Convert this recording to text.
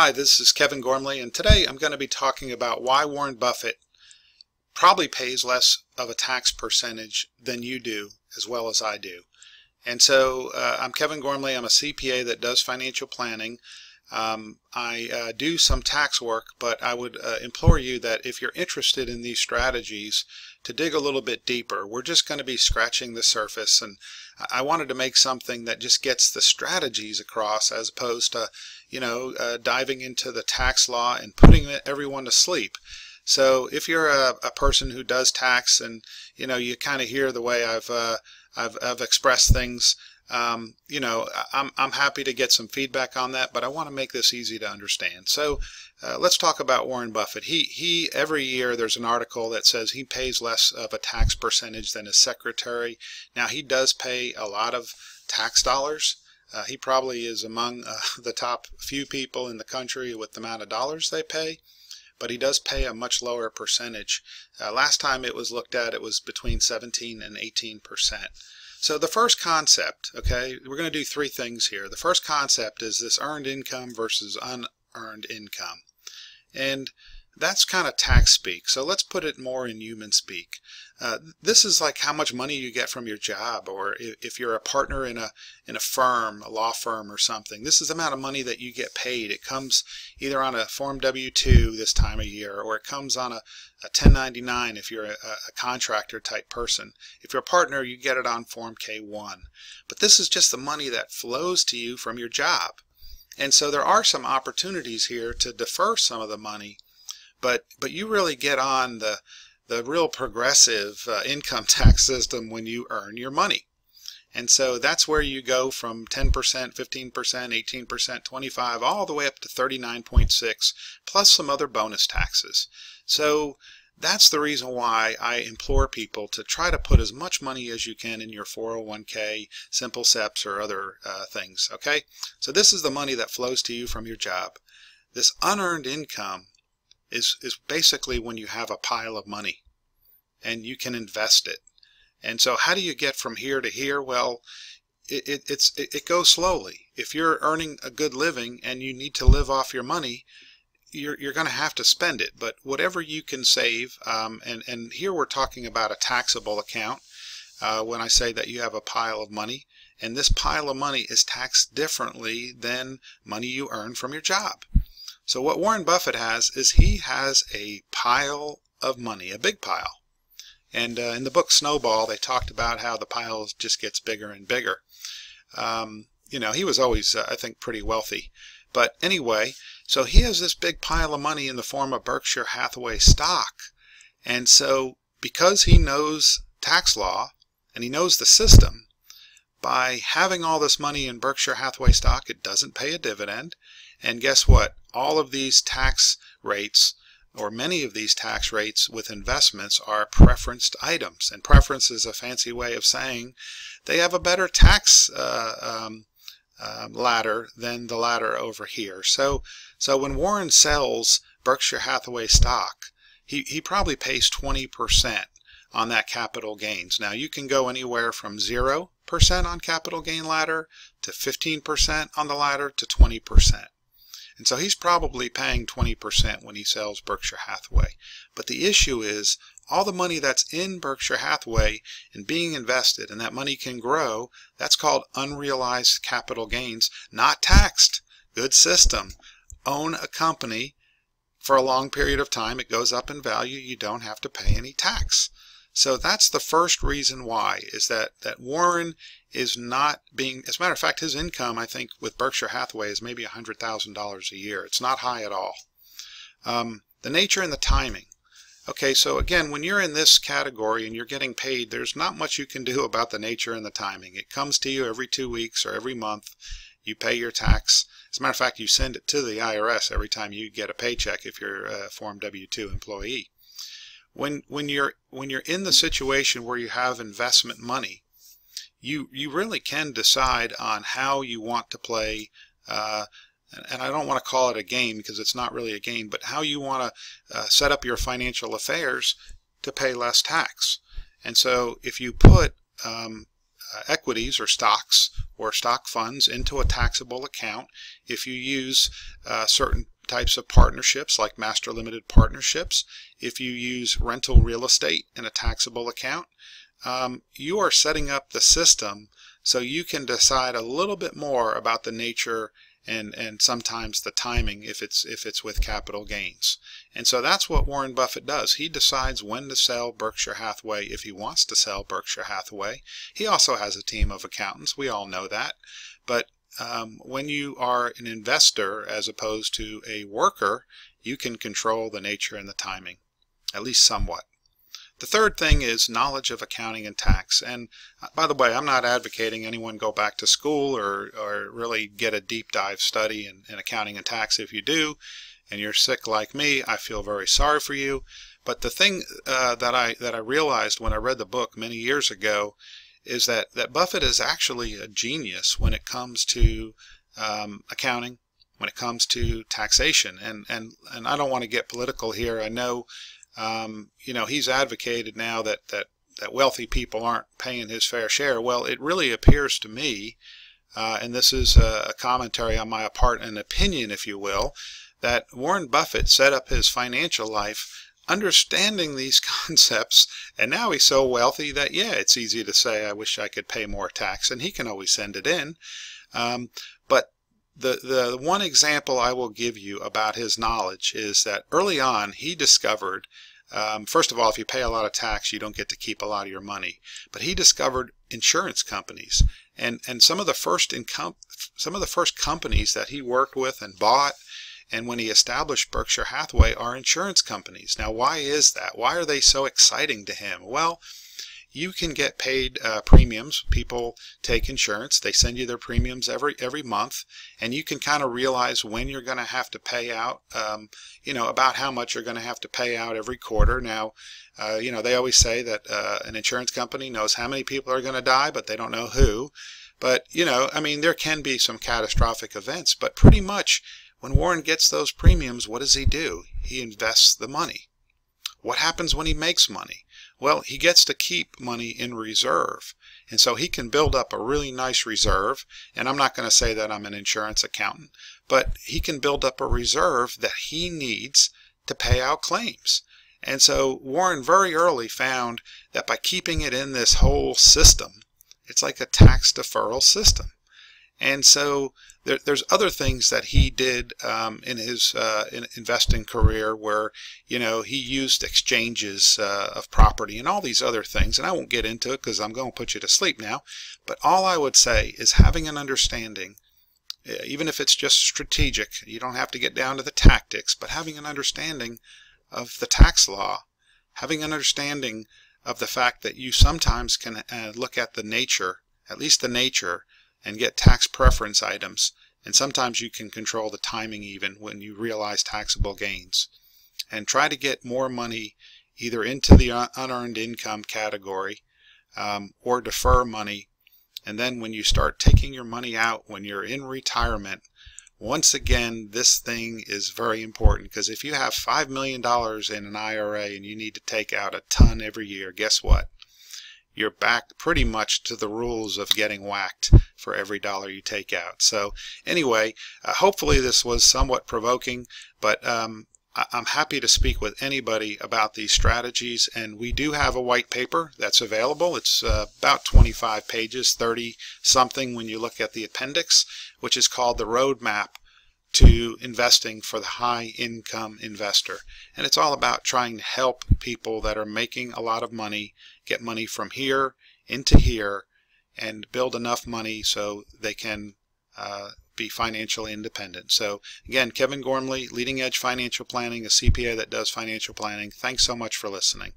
Hi, this is Kevin Gormley, and today I'm going to be talking about why Warren Buffett probably pays less of a tax percentage than you do, as well as I do. And so uh, I'm Kevin Gormley. I'm a CPA that does financial planning. Um, I uh, do some tax work, but I would uh, implore you that if you're interested in these strategies, to dig a little bit deeper. We're just going to be scratching the surface, and I wanted to make something that just gets the strategies across as opposed to, you know, uh, diving into the tax law and putting everyone to sleep. So if you're a, a person who does tax and, you know, you kind of hear the way I've, uh, I've, I've expressed things, um, you know, I'm, I'm happy to get some feedback on that, but I want to make this easy to understand. So uh, let's talk about Warren Buffett. He, he, every year there's an article that says he pays less of a tax percentage than his secretary. Now he does pay a lot of tax dollars. Uh, he probably is among uh, the top few people in the country with the amount of dollars they pay but he does pay a much lower percentage. Uh, last time it was looked at, it was between 17 and 18 percent. So the first concept, okay, we're going to do three things here. The first concept is this earned income versus unearned income. And that's kind of tax speak. So let's put it more in human speak. Uh, this is like how much money you get from your job, or if, if, you're a partner in a in a firm, a law firm, or something. This is the amount of money that you get paid. It comes either on a Form W-2 this time of year, or it comes on a, a 1099 if you're a, a contractor type person. If you're a partner, you get it on Form K-1. But this is just the money that flows to you from your job. And so there are some opportunities here to defer some of the money but but you really get on the the real progressive uh, income tax system when you earn your money. And so that's where you go from 10%, 15%, 18%, 25, all the way up to 39.6, plus some other bonus taxes. So that's the reason why I implore people to try to put as much money as you can in your 401k, simple SEPs, or other uh, things. Okay, so this is the money that flows to you from your job. This unearned income is, is basically when you have a pile of money and you can invest it. And so how do you get from here to here? Well, it, it, it's, it, it goes slowly. If you're earning a good living and you need to live off your money, you're, you're going to have to spend it. But whatever you can save, um, and, and here we're talking about a taxable account uh, when I say that you have a pile of money, and this pile of money is taxed differently than money you earn from your job. So what Warren Buffett has is he has a pile of money, a big pile. And uh, in the book Snowball, they talked about how the pile just gets bigger and bigger. Um, you know, he was always, uh, I think, pretty wealthy. But anyway, so he has this big pile of money in the form of Berkshire Hathaway stock. And so because he knows tax law and he knows the system, by having all this money in Berkshire Hathaway stock, it doesn't pay a dividend. And guess what? All of these tax rates or many of these tax rates with investments are preferenced items. And preference is a fancy way of saying they have a better tax uh, um, uh, ladder than the ladder over here. So, so when Warren sells Berkshire Hathaway stock, he, he probably pays 20% on that capital gains. Now you can go anywhere from 0% on capital gain ladder to 15% on the ladder to 20%. And so he's probably paying 20% when he sells Berkshire Hathaway. But the issue is all the money that's in Berkshire Hathaway and being invested and that money can grow, that's called unrealized capital gains, not taxed. Good system. Own a company for a long period of time, it goes up in value, you don't have to pay any tax. So that's the first reason why, is that, that Warren is not being, as a matter of fact, his income, I think, with Berkshire Hathaway is maybe $100,000 a year. It's not high at all. Um, the nature and the timing. Okay, so again, when you're in this category and you're getting paid, there's not much you can do about the nature and the timing. It comes to you every two weeks or every month. You pay your tax. As a matter of fact, you send it to the IRS every time you get a paycheck if you're a Form W-2 employee when when you're when you're in the situation where you have investment money, you you really can decide on how you want to play. Uh, and I don't want to call it a game because it's not really a game, but how you want to uh, set up your financial affairs to pay less tax. And so if you put um, uh, equities or stocks or stock funds into a taxable account if you use uh, certain types of partnerships like master limited partnerships, if you use rental real estate in a taxable account, um, you are setting up the system so you can decide a little bit more about the nature and and sometimes the timing if it's if it's with capital gains. And so that's what Warren Buffett does. He decides when to sell Berkshire Hathaway if he wants to sell Berkshire Hathaway. He also has a team of accountants. We all know that. But um, when you are an investor as opposed to a worker, you can control the nature and the timing, at least somewhat. The third thing is knowledge of accounting and tax. And uh, by the way, I'm not advocating anyone go back to school or, or really get a deep dive study in, in accounting and tax. If you do, and you're sick like me, I feel very sorry for you. But the thing uh, that I that I realized when I read the book many years ago is that that Buffett is actually a genius when it comes to um, accounting, when it comes to taxation. And and and I don't want to get political here. I know um, you know, he's advocated now that, that, that wealthy people aren't paying his fair share. Well, it really appears to me, uh, and this is a, commentary on my part, an opinion, if you will, that Warren Buffett set up his financial life understanding these concepts and now he's so wealthy that yeah it's easy to say I wish I could pay more tax and he can always send it in um, but the the one example I will give you about his knowledge is that early on he discovered um, first of all, if you pay a lot of tax, you don't get to keep a lot of your money. But he discovered insurance companies, and and some of the first income, some of the first companies that he worked with and bought, and when he established Berkshire Hathaway, are insurance companies. Now, why is that? Why are they so exciting to him? Well, you can get paid uh, premiums. People take insurance. They send you their premiums every every month, and you can kind of realize when you're going to have to pay out. Um, you know about how much you're going to have to pay out every quarter. Now, uh, you know they always say that uh, an insurance company knows how many people are going to die, but they don't know who. But you know, I mean, there can be some catastrophic events, but pretty much when Warren gets those premiums, what does he do? He invests the money. What happens when he makes money? Well, he gets to keep money in reserve. And so he can build up a really nice reserve. And I'm not going to say that I'm an insurance accountant, but he can build up a reserve that he needs to pay out claims. And so Warren very early found that by keeping it in this whole system, it's like a tax deferral system. And so there, there's other things that he did um, in his uh, in investing career where, you know, he used exchanges uh, of property and all these other things. And I won't get into it because I'm going to put you to sleep now. But all I would say is having an understanding, even if it's just strategic, you don't have to get down to the tactics, but having an understanding of the tax law, having an understanding of the fact that you sometimes can uh, look at the nature, at least the nature, and get tax preference items. And sometimes you can control the timing even when you realize taxable gains. And try to get more money either into the unearned income category um, or defer money. And then when you start taking your money out when you're in retirement, once again, this thing is very important because if you have $5 million in an IRA and you need to take out a ton every year, guess what? You're back pretty much to the rules of getting whacked for every dollar you take out. So anyway, uh, hopefully this was somewhat provoking, but um, I'm happy to speak with anybody about these strategies and we do have a white paper that's available. It's uh, about 25 pages, 30 something when you look at the appendix, which is called the Roadmap to investing for the high income investor. And it's all about trying to help people that are making a lot of money get money from here into here and build enough money so they can uh, be financially independent. So again, Kevin Gormley, Leading Edge Financial Planning, a CPA that does financial planning. Thanks so much for listening.